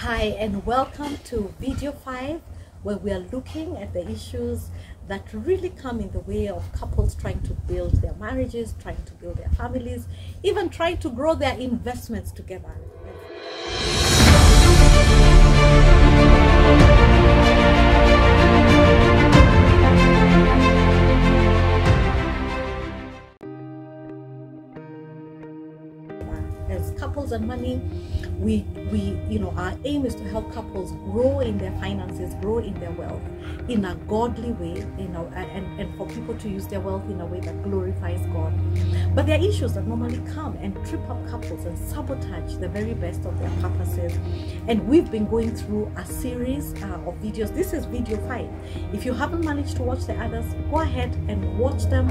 Hi, and welcome to video 5, where we are looking at the issues that really come in the way of couples trying to build their marriages, trying to build their families, even trying to grow their investments together. As couples and money we we you know our aim is to help couples grow in their finances grow in their wealth in a godly way you know and, and for people to use their wealth in a way that glorifies god but there are issues that normally come and trip up couples and sabotage the very best of their purposes. And we've been going through a series uh, of videos. This is video five. If you haven't managed to watch the others go ahead and watch them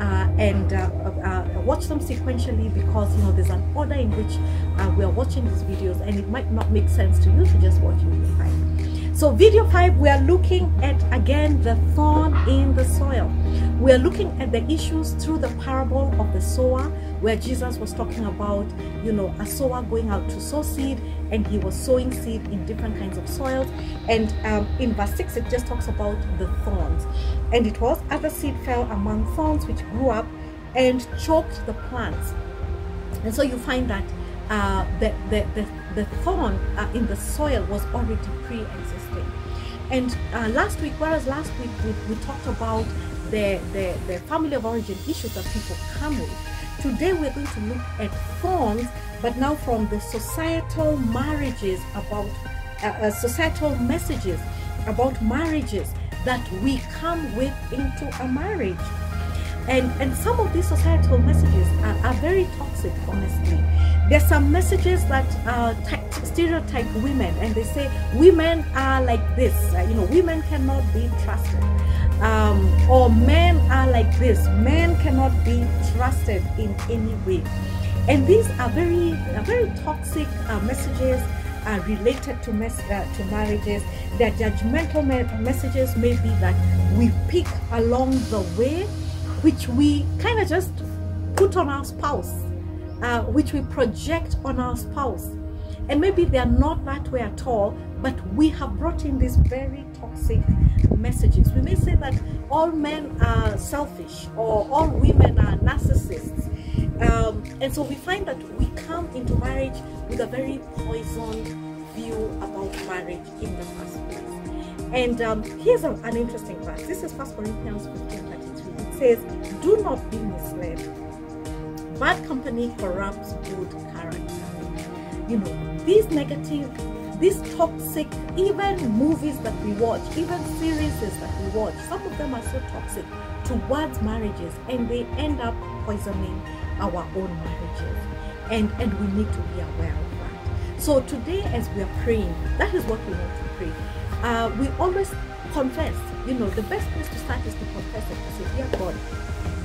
uh, and uh, uh watch them sequentially because you know there's an order in which uh, we are watching these videos and it might not make sense to you to just watch video 5. So video 5 we are looking at again the thorn in the soil. We are looking at the issues through the parable of the sower where Jesus was talking about you know a sower going out to sow seed and he was sowing seed in different kinds of soils. And um, in verse 6 it just talks about the thorns. And it was other seed fell among thorns which grew up and choked the plants. And so you find that uh, the, the, the, the thorn uh, in the soil was already pre-existing. And uh, last week, whereas last week we, we talked about the, the, the family of origin issues that people come with, today we're going to look at thorns, but now from the societal marriages about uh, uh, societal messages about marriages that we come with into a marriage. And, and some of these societal messages are, are very toxic, honestly. There's some messages that uh, stereotype women, and they say women are like this. Uh, you know, women cannot be trusted. Um, or men are like this. Men cannot be trusted in any way. And these are very, uh, very toxic uh, messages uh, related to, mes- uh, to marriages. Their judgmental me- messages may be that we pick along the way which we kind of just put on our spouse, uh, which we project on our spouse. And maybe they are not that way at all, but we have brought in these very toxic messages. We may say that all men are selfish or all women are narcissists. Um, and so we find that we come into marriage with a very poisoned view about marriage in the first place. And um, here's a, an interesting verse. This is 1 Corinthians 15 says, Do not be misled. Bad company corrupts good character. You know, these negative, these toxic, even movies that we watch, even series that we watch, some of them are so toxic towards marriages and they end up poisoning our own marriages. And, and we need to be aware of that. So today, as we are praying, that is what we want to pray. Uh, we always confess. You know, the best place to start is to confess to say, Dear God,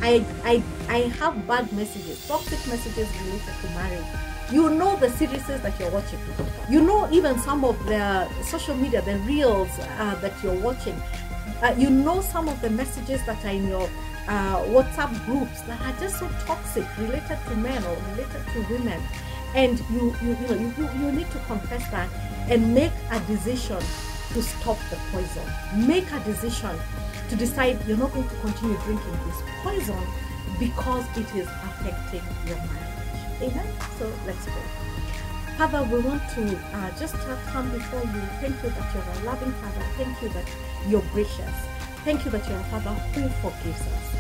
I, I, I have bad messages, toxic messages related to marriage. You know the series that you're watching. You know even some of the social media, the reels uh, that you're watching. Uh, you know some of the messages that are in your uh, WhatsApp groups that are just so toxic, related to men or related to women. And you, you, you know, you, you need to confess that and make a decision to stop the poison. Make a decision to decide you're not going to continue drinking this poison because it is affecting your marriage. Amen. So let's pray. Father, we want to uh, just come before you. Thank you that you're a loving Father. Thank you that you're gracious. Thank you that you're a Father who forgives us.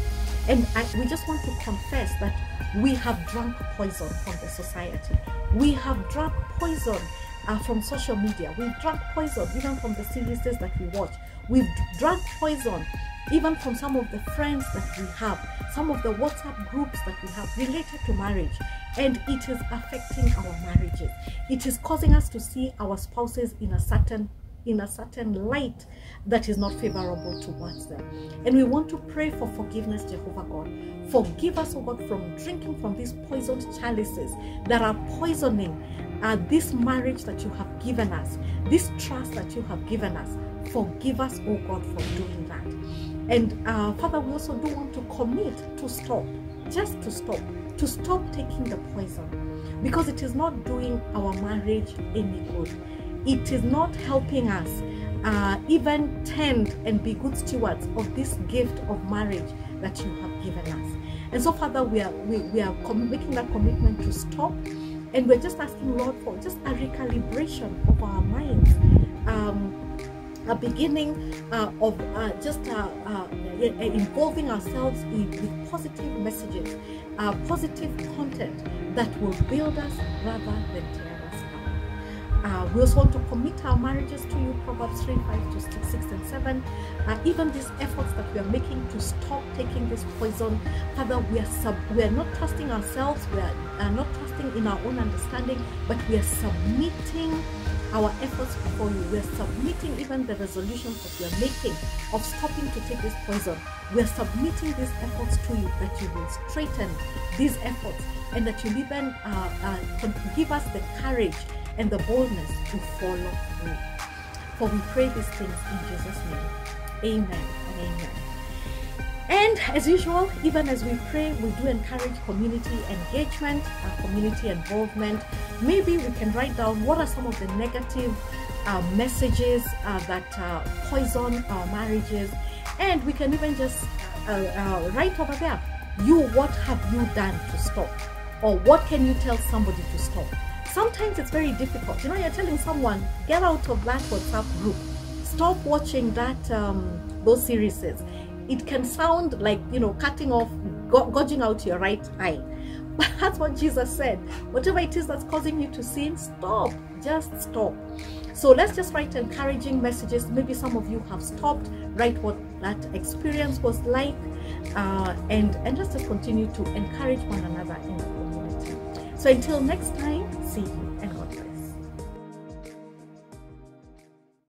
And I, we just want to confess that we have drunk poison from the society. We have drunk poison uh, from social media. We've drunk poison even from the series that we watch. We've drunk poison even from some of the friends that we have, some of the WhatsApp groups that we have related to marriage. And it is affecting our marriages. It is causing us to see our spouses in a certain in a certain light that is not favorable towards them. And we want to pray for forgiveness, Jehovah God. Forgive us, oh God, from drinking from these poisoned chalices that are poisoning uh, this marriage that you have given us, this trust that you have given us. Forgive us, oh God, for doing that. And uh, Father, we also do want to commit to stop, just to stop, to stop taking the poison because it is not doing our marriage any good. It is not helping us uh, even tend and be good stewards of this gift of marriage that you have given us. And so, Father, we are we, we are making that commitment to stop, and we're just asking Lord for just a recalibration of our minds. Um, a beginning uh, of uh, just uh, uh involving ourselves in, with positive messages, uh, positive content that will build us rather than tear uh, we also want to commit our marriages to you, Proverbs 3, 5 to 6, 6 and 7. Uh, even these efforts that we are making to stop taking this poison, Father, we are sub we are not trusting ourselves, we are uh, not trusting in our own understanding, but we are submitting our efforts before you. We are submitting even the resolutions that we are making of stopping to take this poison. We are submitting these efforts to you that you will straighten these efforts and that you even uh, uh, give us the courage and the boldness to follow through. For we pray these things in Jesus' name. Amen and amen. And as usual, even as we pray, we do encourage community engagement, uh, community involvement. Maybe we can write down what are some of the negative uh, messages uh, that uh, poison our marriages. And we can even just uh, uh, write over there, you, what have you done to stop? Or what can you tell somebody to stop? Sometimes it's very difficult. You know, you're telling someone, get out of that WhatsApp group. Stop watching that um, those series. It can sound like, you know, cutting off, gouging out your right eye. But that's what Jesus said. Whatever it is that's causing you to sin, stop. Just stop. So let's just write encouraging messages. Maybe some of you have stopped. Write what that experience was like, uh, and and just continue to encourage one another in the community. So until next time, see you.